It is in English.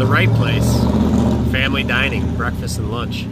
the right place. Family dining, breakfast and lunch.